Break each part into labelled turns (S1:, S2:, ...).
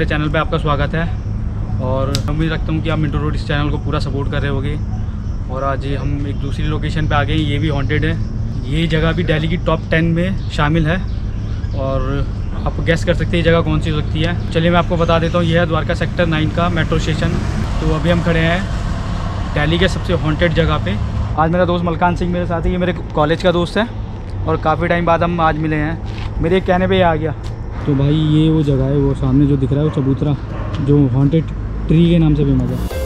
S1: मेरे चैनल पे आपका स्वागत है। और उम्मीद रखता हूँ कि आप मिंटो रोड इस चैनल को पूरा सपोर्ट कर रहे होगे। और आज ये हम एक दूसरी लोकेशन पे आ गए हैं, ये भी हॉन्टेड है। ये जगह भी दिल्ली की टॉप टेन में शामिल है। और आप गैस कर सकते हैं ये जगह कौन सी हो सकती है। चलिए मैं आपको बता देता हूँ ये है द्वारका सेक्टर नाइन का मेट्रो स्टेशन तो अभी हम खड़े हैं दिल्ली के सबसे हॉन्टेड जगह पर आज मेरा दोस्त मलकान सिंह मेरे साथ है ये मेरे कॉलेज का दोस्त है। और काफ़ी टाइम बाद हम आज मिले हैं। मेरे कहने पर आ गया। तो भाई ये वो जगह है, वो सामने जो दिख रहा है, वो चबूतरा, जो हॉन्टेड ट्री के नाम से फ़ेमस है।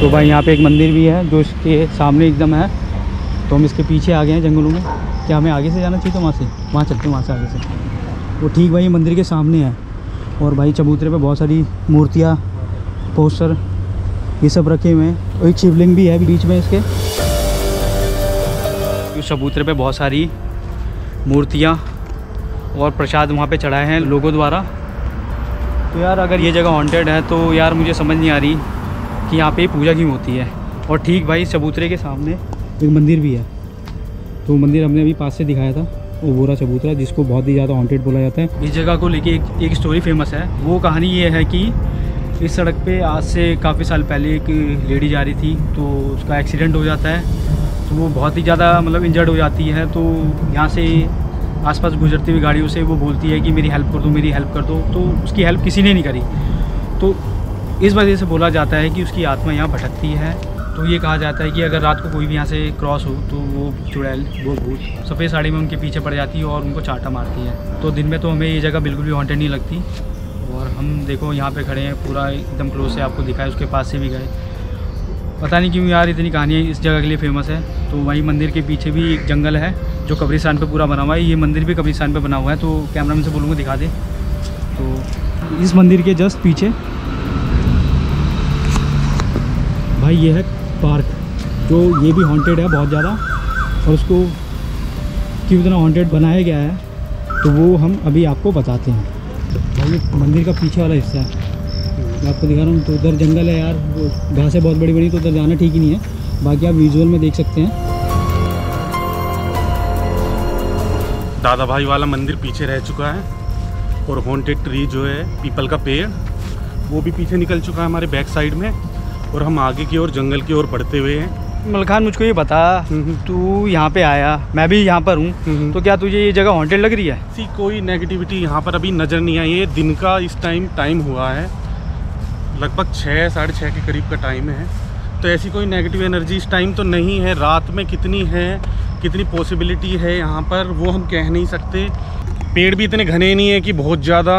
S1: तो भाई यहाँ पे एक मंदिर भी है, जो इसके सामने एकदम है। तो हम इसके पीछे आ गए हैं जंगलों में। क्या हमें आगे से जाना चाहिए तो वहाँ से? वहाँ चलते हैं, वहाँ से आगे से। वो ठीक भाई मंदिर के सामने है। और भाई चबूतरे पे बहुत सारी मूर्तियाँ, पोस्टर ये सब रखे हुए हैं। और एक शिवलिंग भी है बीच में इसके। इस चबूतरे पे बहुत सारी मूर्तियाँ और प्रसाद वहाँ पे चढ़ाए हैं लोगों द्वारा। तो यार अगर ये जगह हॉन्टेड है तो यार मुझे समझ नहीं आ रही कि यहाँ पे पूजा क्यों होती है। और ठीक भाई चबूतरे के सामने एक मंदिर भी है। तो मंदिर हमने अभी पास से दिखाया था, वो बोरा चबूतरा जिसको बहुत ही ज़्यादा हॉन्टेड बोला जाता है। इस जगह को लेके एक एक स्टोरी फ़ेमस है। वो कहानी ये है कि इस सड़क पे आज से काफ़ी साल पहले एक लेडी जा रही थी तो उसका एक्सीडेंट हो जाता है। तो वो बहुत ही ज़्यादा मतलब इंजर्ड हो जाती है तो यहाँ से आसपास गुजरती हुई गाड़ियों से वो बोलती है कि मेरी हेल्प कर दो, मेरी हेल्प कर दो। तो उसकी हेल्प किसी ने नहीं करी। तो इस वजह से बोला जाता है कि उसकी आत्मा यहाँ भटकती है। तो ये कहा जाता है कि अगर रात को कोई भी यहाँ से क्रॉस हो तो वो चुड़ैल, वो भूत सफ़ेद साड़ी में उनके पीछे पड़ जाती है और उनको चाटा मारती है। तो दिन में तो हमें ये जगह बिल्कुल भी हॉन्टेड नहीं लगती और हम देखो यहाँ पे खड़े हैं, पूरा एकदम क्लोज से आपको दिखाया उसके पास से भी गए। पता नहीं क्यों यार, इतनी कहानियाँ इस जगह के लिए फ़ेमस है। तो वहीं मंदिर के पीछे भी एक जंगल है, जो कब्रिस्तान पे पूरा बना हुआ है। ये मंदिर भी कब्रिस्तान पे बना हुआ है तो कैमरामैन से बोलूँगा, दिखा दे। तो इस मंदिर के जस्ट पीछे भाई, ये है पार्क, जो ये भी हॉन्टेड है बहुत ज़्यादा, और उसको क्यों इतना हॉन्टेड बनाया गया है तो वो हम अभी आपको बताते हैं। भाई मंदिर का पीछे वाला हिस्सा है। मैं आपको दिखा रहा हूँ तो उधर जंगल है यार, वो घासें बहुत बड़ी बड़ी तो उधर जाना ठीक ही नहीं है। बाकी आप विजुअल में देख सकते हैं।
S2: दादा भाई वाला मंदिर पीछे रह चुका है, और हॉन्टेड ट्री जो है, पीपल का पेड़, वो भी पीछे निकल चुका है हमारे बैक साइड में। और हम आगे की ओर जंगल की ओर बढ़ते हुए हैं।
S1: मलखान मुझको ये बता
S2: हम्म।
S1: तू यहाँ पे आया मैं भी यहाँ पर हूँ
S2: हम्म।
S1: तो क्या तुझे ये जगह हॉन्टेड लग रही है?
S2: ऐसी कोई नेगेटिविटी यहाँ पर अभी नज़र नहीं आई है। दिन का इस टाइम टाइम हुआ है। लगभग छः साढ़े छः के करीब का टाइम है। तो ऐसी कोई नेगेटिव एनर्जी इस टाइम तो नहीं है। रात में कितनी है कितनी पॉसिबिलिटी है यहाँ पर वो हम कह नहीं सकते। पेड़ भी इतने घने नहीं है कि बहुत ज़्यादा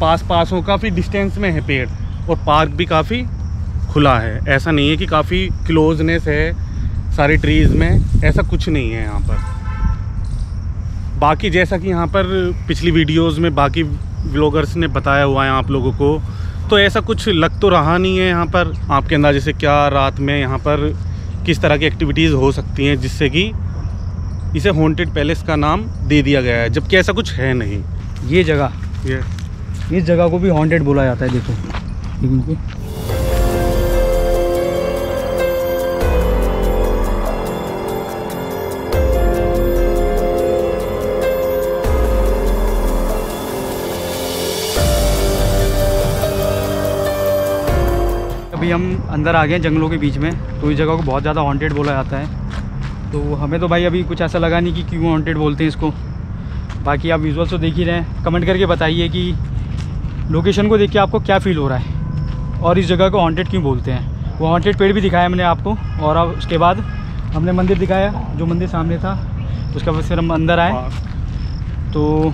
S2: पास पास हो काफ़ी डिस्टेंस में है पेड़। और पार्क भी काफ़ी खुला है। ऐसा नहीं है कि काफ़ी क्लोजनेस है सारी ट्रीज़ में ऐसा कुछ नहीं है यहाँ पर। बाकी जैसा कि यहाँ पर पिछली वीडियोस में बाकी व्लॉगर्स ने बताया हुआ है आप लोगों को तो ऐसा कुछ लग तो रहा नहीं है यहाँ पर। आपके अंदाजे से क्या रात में यहाँ पर किस तरह की एक्टिविटीज़ हो सकती हैं जिससे कि इसे हॉन्टेड पैलेस का नाम दे दिया गया है जबकि ऐसा कुछ है नहीं।
S1: ये जगह।
S2: ये।
S1: इस जगह को भी हॉन्टेड बोला जाता है देखो। देखो इनको। अभी हम अंदर आ गए हैं जंगलों के बीच में तो इस जगह को बहुत ज़्यादा हॉन्टेड बोला जाता है। तो हमें तो भाई अभी कुछ ऐसा लगा नहीं कि क्यों हॉन्टेड बोलते हैं इसको। बाकी आप विजुअल्स तो देख ही रहे हैं। कमेंट करके बताइए कि लोकेशन को देख के आपको क्या फ़ील हो रहा है। और इस जगह को हॉन्टेड क्यों बोलते हैं? वो हॉन्टेड पेड़ भी दिखाया मैंने आपको और अब उसके बाद हमने मंदिर दिखाया जो मंदिर सामने था उसके बाद फिर हम अंदर आए। तो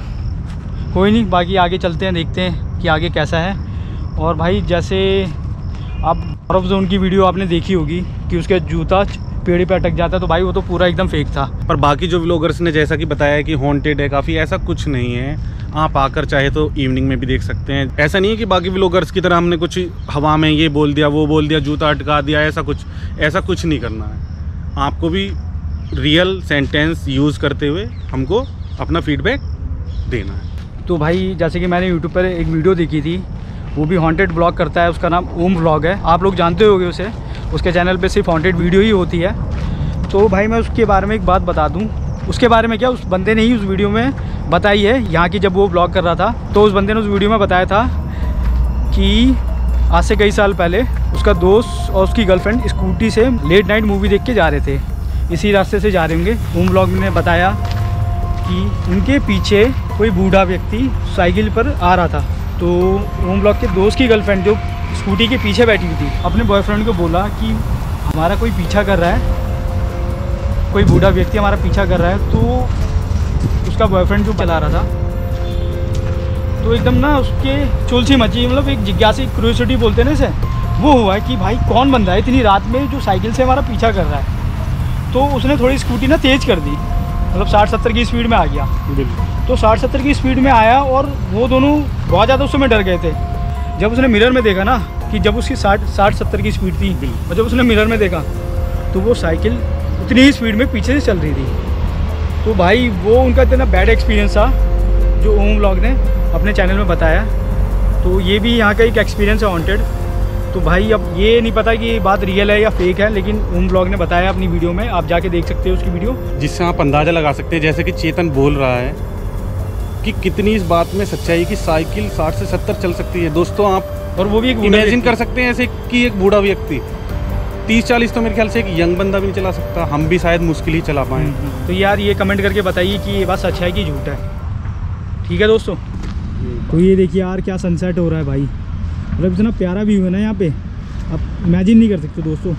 S1: कोई नहीं बाकी आगे चलते हैं देखते हैं कि आगे कैसा है। और भाई जैसे आप बर्फ़ जोन की वीडियो आपने देखी होगी कि उसका जूता पेड़ पे अटक जाता है तो भाई वो तो पूरा एकदम फेक था।
S2: पर बाकी जो व्लॉगर्स ने जैसा कि बताया कि हॉन्टेड है काफ़ी ऐसा कुछ नहीं है। आप आकर चाहे तो इवनिंग में भी देख सकते हैं। ऐसा नहीं है कि बाकी व्लॉगर्स की तरह हमने कुछ हवा में ये बोल दिया, वो बोल दिया, जूता अटका दिया, ऐसा कुछ ऐसा कुछ नहीं करना है। आपको भी रियल सेंटेंस यूज़ करते हुए हमको अपना फीडबैक देना है।
S1: तो भाई, जैसे कि मैंने यूट्यूब पर एक वीडियो देखी थी, वो भी हॉन्टेड ब्लॉग करता है, उसका नाम ओम ब्लॉग है। आप लोग जानते होगे उसे। उसके चैनल पे सिर्फ़ हॉन्टेड वीडियो ही होती है। तो भाई, मैं उसके बारे में एक बात बता दूँ। उसके बारे में क्या, उस बंदे ने ही उस वीडियो में बताई है यहाँ की जब वो ब्लॉग कर रहा था तो उस बंदे ने उस वीडियो में बताया था कि आज से कई साल पहले उसका दोस्त और उसकी गर्लफ्रेंड स्कूटी से लेट नाइट मूवी देख के जा रहे थे। इसी रास्ते से जा रहे होंगे। ओम ब्लॉग ने बताया कि उनके पीछे कोई बूढ़ा व्यक्ति साइकिल पर आ रहा था। तो ओम ब्लॉग के दोस्त की गर्लफ्रेंड जो स्कूटी के पीछे बैठी हुई थी, अपने बॉयफ्रेंड को बोला कि हमारा कोई पीछा कर रहा है, कोई बूढ़ा व्यक्ति हमारा पीछा कर रहा है तो उसका बॉयफ्रेंड जो चला रहा था। तो एकदम ना उसके चुलसी मची मतलब एक जिज्ञासी क्यूरियोसिटी बोलते ना इसे। वो हुआ है कि भाई कौन बंदा है इतनी रात में जो साइकिल से हमारा पीछा कर रहा है? तो उसने थोड़ी स्कूटी ना तेज़ कर दी। मतलब साठ सत्तर की स्पीड में आ गया। तो साठ सत्तर की स्पीड में आया और वो दोनों बहुत ज़्यादा उस समय डर गए थे। जब उसने मिरर में देखा ना कि जब उसकी साठ साठ सत्तर की स्पीड थी और जब उसने मिरर में देखा तो वो साइकिल उतनी ही स्पीड में पीछे से चल रही थी। तो भाई वो उनका इतना बैड एक्सपीरियंस था जो ओम व्लॉग ने अपने चैनल में बताया। तो ये भी यहाँ का एक एक्सपीरियंस है वॉन्टेड तो भाई अब ये नहीं पता कि ये बात रियल है या फेक है लेकिन ओम ब्लॉग ने बताया अपनी वीडियो में। आप जाके देख सकते हो उसकी वीडियो
S2: जिससे आप अंदाज़ा लगा सकते हैं जैसे कि चेतन बोल रहा है कि कितनी इस बात में सच्चाई कि साइकिल साठ से सत्तर चल सकती है। दोस्तों आप
S1: और वो भी एक
S2: इमेजिन कर सकते हैं ऐसे कि एक बूढ़ा व्यक्ति। तीस चालीस तो मेरे ख्याल से एक यंग बंदा भी नहीं चला सकता। हम भी शायद मुश्किल ही चला पाएँ।
S1: तो यार, ये कमेंट करके बताइए कि ये बात सच है कि झूठ है? ठीक है दोस्तों? तो ये देखिए यार, क्या सनसेट हो रहा है भाई। मतलब इतना प्यारा व्यू है ना यहाँ पे। आप इमेजिन नहीं कर सकते दोस्तों।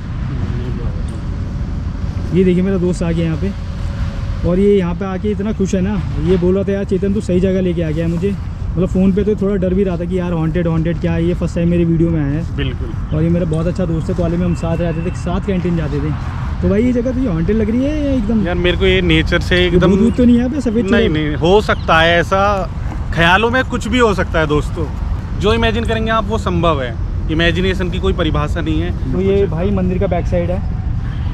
S1: ये देखिए, मेरा दोस्त आ गया यहाँ पे। और ये यहाँ पे आके इतना खुश है ना। ये बोल रहा था, यार, चेतन तू सही जगह लेके आ गया है मुझे। मतलब फ़ोन पे तो थोड़ा डर भी रहा था कि यार हॉन्टेड हॉन्टेड क्या है? ये फ़र्स्ट टाइम मेरी वीडियो में आया है।
S2: बिल्कुल।
S1: और ये मेरा बहुत अच्छा दोस्त है कॉलेज में हम साथ रहते थे साथ कैंटीन जाते थे। तो भाई ये जगह तो ये हॉन्टेड लग रही है या एकदम
S2: यार मेरे को ये नेचर से
S1: एकदम भूत तो नहीं है सफ़ेद
S2: नहीं? नहीं हो सकता है ऐसा। ख्यालों में कुछ भी हो सकता है दोस्तों। जो इमेजिन करेंगे आप वो संभव है। इमेजिनेशन की कोई परिभाषा नहीं है।
S1: तो ये भाई मंदिर का बैक साइड है।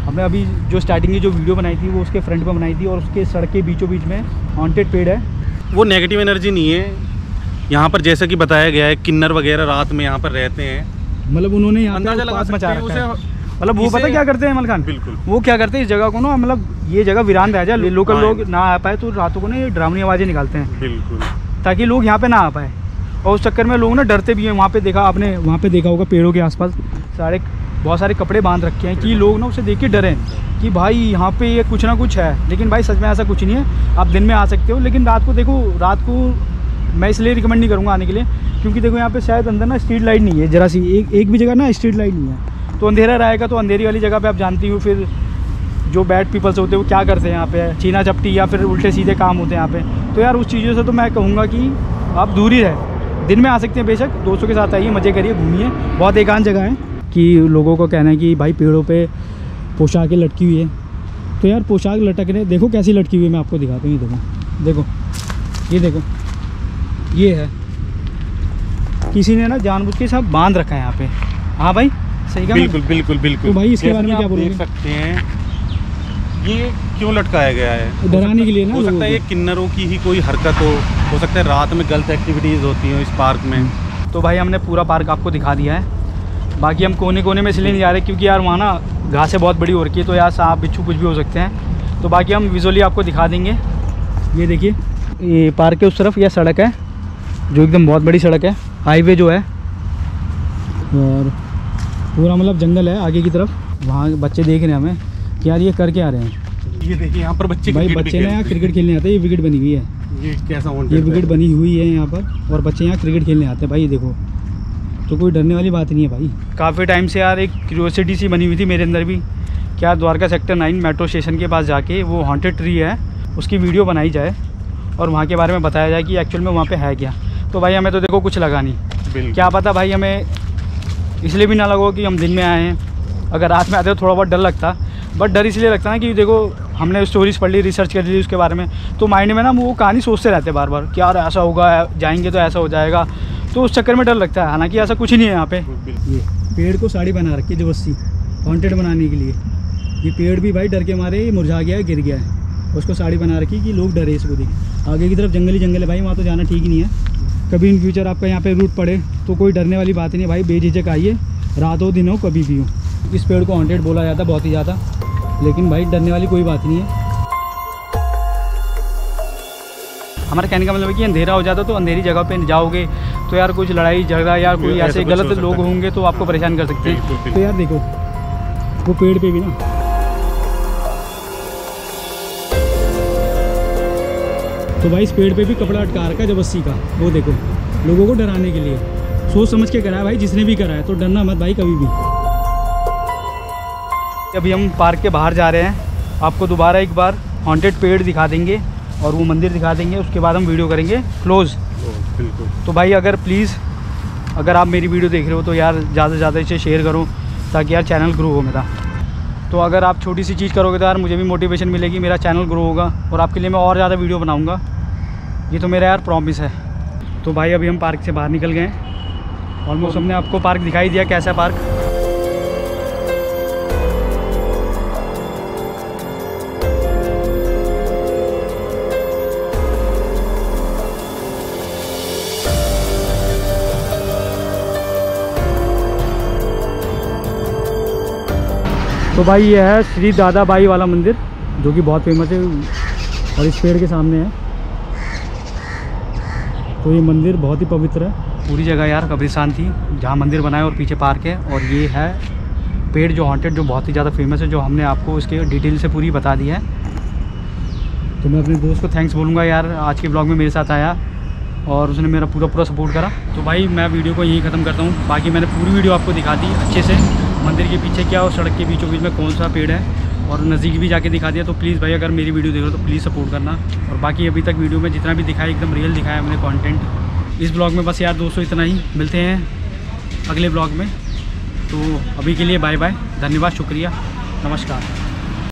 S1: हमने अभी जो स्टार्टिंग की जो वीडियो बनाई थी वो उसके फ्रंट पर बनाई थी और उसके सड़क के बीचों बीच में हॉन्टेड पेड़ है।
S2: वो नेगेटिव एनर्जी नहीं है। यहाँ पर जैसा कि बताया गया है किन्नर वगैरह रात में यहाँ पर रहते हैं।
S1: मतलब उन्होंने
S2: अंदाज़ा लगा
S1: मचा रखा है। मतलब वो पता क्या करते हैं अमल खान
S2: बिल्कुल।
S1: वो क्या करते हैं इस जगह को ना मतलब ये जगह वीरान रह जाए लोकल
S2: हाँ।
S1: लोग ना आ पाए तो रातों को ना ये डरावनी आवाज़ें निकालते हैं।
S2: बिल्कुल।
S1: ताकि लोग यहाँ पे ना आ पाए। और उस चक्कर में लोग ना डरते भी हैं। वहाँ पे देखा आपने वहाँ पे देखा होगा पेड़ों के आसपास सारे बहुत सारे कपड़े बाँध रखे हैं कि लोग ना उसे देख के डरें कि भाई यहाँ पे ये कुछ ना कुछ है। लेकिन भाई सच में ऐसा कुछ नहीं है। आप दिन में आ सकते हो लेकिन रात को देखो रात को मैं इसलिए रिकमेंड नहीं करूँगा आने के लिए, क्योंकि देखो यहाँ पे शायद अंदर ना स्ट्रीट लाइट नहीं है, जरा सी एक एक भी जगह ना स्ट्रीट लाइट नहीं है। तो अंधेरा रहेगा तो अंधेरी वाली जगह पे आप जानती हो, फिर जो बैड पीपल्स होते हैं वो क्या करते हैं यहाँ पे? चीना चपटी या फिर उल्टे सीधे काम होते हैं यहाँ पे। तो यार उस चीज़ों से तो मैं कहूँगा कि आप दूर ही रहें। दिन में आ सकते हैं बेशक, दोस्तों के साथ आइए, मज़े करिए, घूमिए। बहुत एकांत जगह है कि लोगों का कहना है कि भाई पेड़ों पर पोशाकें लटकी हुई है। तो यार पोशाक लटकने, देखो कैसी लटकी हुई है, मैं आपको दिखाता हूँ, ये देखो। देखो, ये देखो। ये है। किसी ने ना जानबूझ के सब बाँध रखा है यहाँ पे। हाँ भाई सही कहा
S2: बिल्कुल बिल्कुल बिल्कुल।
S1: तो भाई इसके बारे में क्या?
S2: देख सकते हैं ये क्यों लटकाया गया है?
S1: डराने के लिए ना
S2: हो सकता है ये किन्नरों की ही कोई हरकत हो। हो सकता है रात में गलत एक्टिविटीज़ होती हो इस पार्क में।
S1: तो भाई हमने पूरा पार्क आपको दिखा दिया है। बाकी हम कोने कोने में इसलिए नहीं जा रहे क्योंकि यार वहाँ ना घासें बहुत बड़ी हो रखी है तो यार सांप बिच्छू कुछ भी हो सकते हैं। तो बाकी हम विजुअली आपको दिखा देंगे। ये देखिए ये पार्क के उस तरफ़ यह सड़क है। जो एकदम बहुत बड़ी सड़क है हाईवे जो है। और पूरा मतलब जंगल है आगे की तरफ़। वहाँ बच्चे देख रहे हैं हमें कि यार ये करके आ रहे हैं।
S2: ये देखिए यहाँ पर बच्चे
S1: भाई बच्चे ना यहाँ क्रिकेट खेलने आते हैं ये विकेट बनी हुई है।
S2: ये कैसा
S1: ये विकेट बनी हुई है यहाँ पर और बच्चे यहाँ क्रिकेट खेलने आते हैं। भाई ये देखो तो कोई डरने वाली बात नहीं है भाई। काफ़ी टाइम से यार एक क्यूरियोसिटी सी बनी हुई थी मेरे अंदर भी क्या Dwarka sector nine metro station के पास जाके वो हॉन्टेड ट्री है उसकी वीडियो बनाई जाए और वहाँ के बारे में बताया जाए कि एक्चुअल में वहाँ पे है क्या। तो भाई हमें तो देखो कुछ लगा नहीं। क्या पता भाई हमें इसलिए भी ना लगो कि हम दिन में आए हैं। अगर रात में आते तो थोड़ा बहुत डर लगता। बट डर इसलिए लगता ना कि देखो हमने स्टोरीज पढ़ ली रिसर्च कर ली उसके बारे में। तो माइंड में ना वो कहानी सोचते रहते बार बार कि यार ऐसा होगा जाएँगे तो ऐसा हो जाएगा। तो उस चक्कर में डर लगता है। हालाँकि ऐसा कुछ ही नहीं है यहाँ पे। ये पेड़ को साड़ी बना रखी है ज़बरदस्ती हॉन्टेड बनाने के लिए। ये पेड़ भी भाई डर के मारे मुरझा गया है गिर गया है। उसको साड़ी बना रखी कि लोग डरे इसको देख आगे की तरफ़ जंगली जंगल है भाई वहाँ तो जाना ठीक ही नहीं है। कभी इन फ्यूचर आपका यहाँ पे रूट पड़े तो कोई डरने वाली बात नहीं है भाई बेझिझक आइए रात हो दिन हो कभी भी हो। इस पेड़ को हॉन्टेड बोला जाता बहुत ही ज़्यादा लेकिन भाई डरने वाली कोई बात नहीं है। हमारे कहने का मतलब है कि अंधेरा हो जाता तो अंधेरी जगह पे जाओगे तो यार कुछ लड़ाई झगड़ा या कोई
S2: ऐसे
S1: गलत लोग होंगे तो आपको परेशान कर सकते हैं। तो यार देखो वो पेड़ पे भी ना तो भाई इस पेड़ पे भी कपड़ा अटका रखा है जबस्सी का वो देखो लोगों को डराने के लिए। सोच समझ के कराया भाई जिसने भी कराया तो डरना मत भाई कभी भी। अभी हम पार्क के बाहर जा रहे हैं। आपको दोबारा एक बार हॉन्टेड पेड़ दिखा देंगे और वो मंदिर दिखा देंगे उसके बाद हम वीडियो करेंगे। क्लोज़
S2: बिल्कुल।
S1: तो भाई अगर प्लीज़ अगर आप मेरी वीडियो देख रहे हो तो यार ज़्यादा से ज़्यादा इसे शेयर करो ताकि यार चैनल ग्रो हो मेरा। तो अगर आप छोटी सी चीज़ करोगे तो यार मुझे भी मोटिवेशन मिलेगी, मेरा चैनल ग्रो होगा और आपके लिए मैं और ज़्यादा वीडियो बनाऊँगा। ये तो मेरा यार प्रॉमिस है। तो भाई अभी हम पार्क से बाहर निकल गए हैं। ऑलमोस्ट हमने आपको पार्क दिखाई दिया, कैसा पार्क तो भाई ये है श्री दादा दादाबाई वाला मंदिर, जो कि बहुत फ़ेमस है और इस पेड़ के सामने है। तो ये मंदिर बहुत ही पवित्र है। पूरी जगह यार कब्रिस्तान थी, जहाँ मंदिर बना है और पीछे पार्क है। और ये है पेड़ जो हॉन्टेड जो बहुत ही ज़्यादा फ़ेमस है, जो हमने आपको इसके डिटेल से पूरी बता दी है। तो मैं अपने दोस्त को थैंक्स बोलूँगा यार, आज के ब्लॉग में मेरे साथ आया। और उसने मेरा पूरा पूरा सपोर्ट करा। तो भाई, मैं वीडियो को यहीं ख़त्म करता हूँ। बाकी मैंने पूरी वीडियो आपको दिखा दी अच्छे से। मंदिर के पीछे क्या और सड़क के बीचों बीच में कौन सा पेड़ है? और नज़दीक भी जाके दिखा दिया। तो प्लीज़ भाई, अगर मेरी वीडियो देख रहे हो तो प्लीज़ सपोर्ट करना। और बाकी अभी तक वीडियो में जितना भी दिखाया, एकदम रियल दिखाया मैंने कॉन्टेंट इस ब्लॉग में बस यार दोस्तों इतना ही। मिलते हैं अगले ब्लॉग में। तो अभी के लिए बाय बाय धन्यवाद, शुक्रिया। नमस्कार।